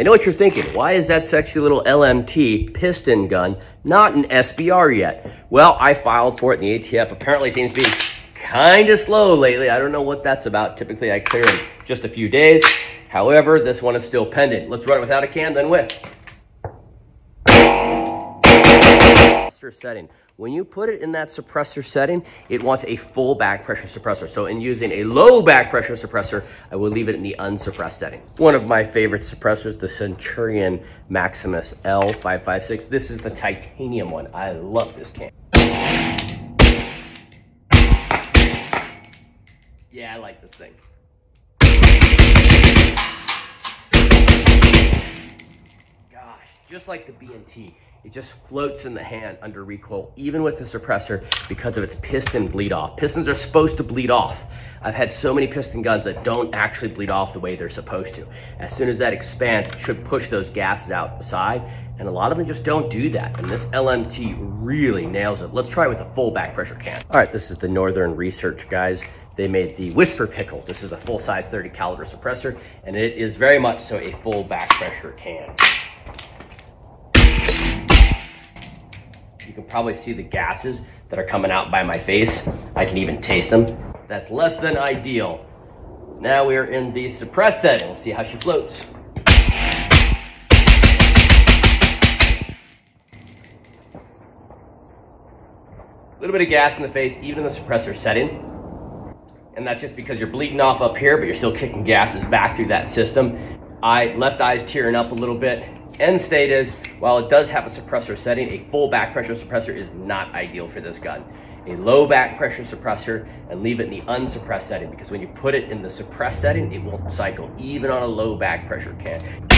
I know what you're thinking. Why is that sexy little LMT piston gun not an SBR yet? Well, I filed for it in the ATF. Apparently seems to be kind of slow lately. I don't know what that's about. Typically, I clear in just a few days. However, this one is still pending. Let's run it without a can, then with. Suppressor setting. When you put it in that suppressor setting, it wants a full back pressure suppressor. So in using a low back pressure suppressor, I will leave it in the unsuppressed setting. One of my favorite suppressors, the Centurion Maximus L556. This is the titanium one. I love this can. Yeah, I like this thing. Just like the B&T, it just floats in the hand under recoil, even with the suppressor, because of its piston bleed off. Pistons are supposed to bleed off. I've had so many piston guns that don't actually bleed off the way they're supposed to. As soon as that expands, it should push those gases out the side, and a lot of them just don't do that. And this LMT really nails it. Let's try it with a full back pressure can. All right, this is the Northern Research guys. They made the Whisper Pickle. This is a full-size 30 caliber suppressor, and it is very much so a full back pressure can. You can probably see the gases that are coming out by my face. I can even taste them. That's less than ideal. Now we're in the suppress setting. Let's see how she floats. A little bit of gas in the face, even in the suppressor setting. And that's just because you're bleeding off up here, but you're still kicking gases back through that system. Eye, left eye's tearing up a little bit. End state is, while it does have a suppressor setting, a full back pressure suppressor is not ideal for this gun. A low back pressure suppressor and leave it in the unsuppressed setting because when you put it in the suppressed setting, it won't cycle even on a low back pressure can.